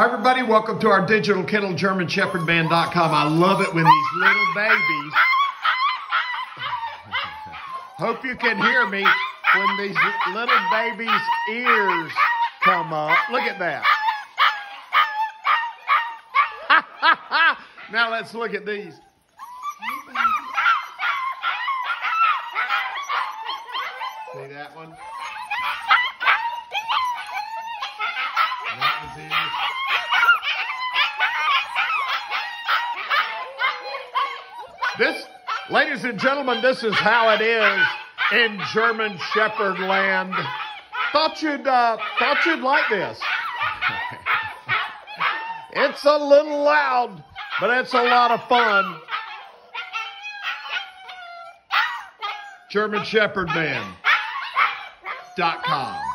Hi, everybody. Welcome to our digital kennel, GermanShepherdMan.com. I love it when these little babies. Hope you can hear me when these little babies' ears come up. Look at that. now let's look at these. See that one? That one's ears. This, ladies and gentlemen, this is how it is in German Shepherd land. Thought you'd uh, thought you'd like this. it's a little loud, but it's a lot of fun. GermanShepherdMan.com.